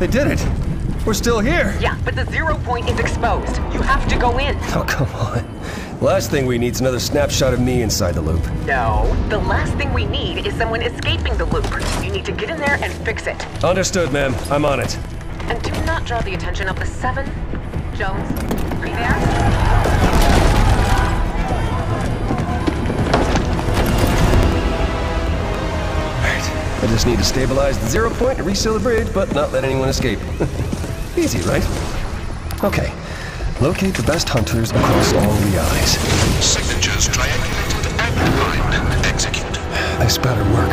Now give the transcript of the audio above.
They did it. We're still here. Yeah, but the zero point is exposed. You have to go in. Oh, come on. Last thing we need is another snapshot of me inside the loop. No. The last thing we need is someone escaping the loop. You need to get in there and fix it. Understood, ma'am. I'm on it. And do not draw the attention of the seven. Jones, are you there? I just need to stabilize the zero point and reseal the bridge, but not let anyone escape. Easy, right? Okay. Locate the best hunters across all the eyes. Signatures triangulated and combined. Execute. This better work.